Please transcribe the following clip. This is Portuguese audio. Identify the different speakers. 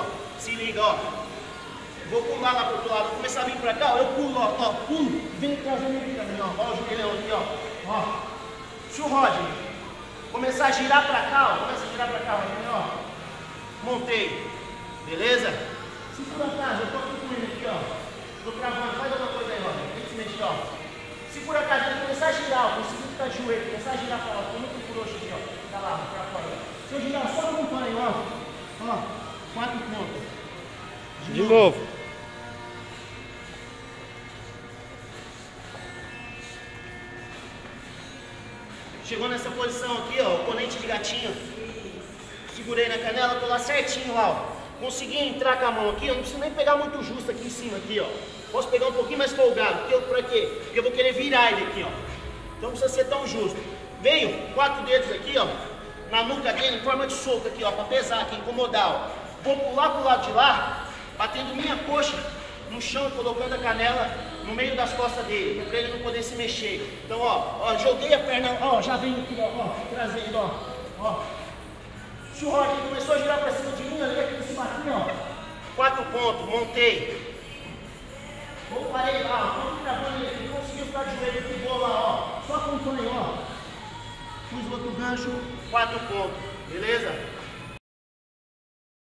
Speaker 1: ó. Se liga, ó. Vou pular lá pro outro lado. Vou começar a vir pra cá, ó. Eu pulo, ó. ó pulo. Vem ele pra mim, ó. Ó o joelhão aqui, ó. Ó. Roger começar a girar pra cá, ó. Começa a girar pra cá, Roger, ó. Montei. Beleza? Se por acaso eu tô aqui com ele aqui, ó. Tô travando. Faz alguma coisa aí, Roger. Tem que se mexer, ó. Se por acaso ele começar a girar, ó. Conseguir ficar de joelho. Começar a girar pra lá. Tô muito frouxo aqui, ó. Fica lá, pra fora. Se eu girar só acompanha, ó. Ó. Quatro pontos.
Speaker 2: De novo.
Speaker 1: Chegou nessa posição aqui, ó, oponente de gatinho. Segurei na canela, tô lá certinho lá, ó. Consegui entrar com a mão aqui, eu não preciso nem pegar muito justo aqui em cima, aqui, ó. Posso pegar um pouquinho mais folgado, porque eu, pra quê? Porque eu vou querer virar ele aqui, ó. Então não precisa ser tão justo. Venho, quatro dedos aqui, ó, na nuca dele, em forma de soco aqui, ó, pra pesar aqui, incomodar, ó. Vou pular pro lado de lá, batendo minha coxa no chão, colocando a canela no meio das costas dele, para ele não poder se mexer. Então, ó, ó, joguei a perna, ó, já venho aqui, ó, ó, trazendo, ó, ó. Se o Roger começou a girar para cima de mim, ali aqui em cima aqui, ó, quatro pontos, montei. Vou parei lá, ó, tô travando ele aqui, conseguiu ficar de joelho vou lá, ó, só acompanha, ó. O outro gancho, quatro pontos, beleza?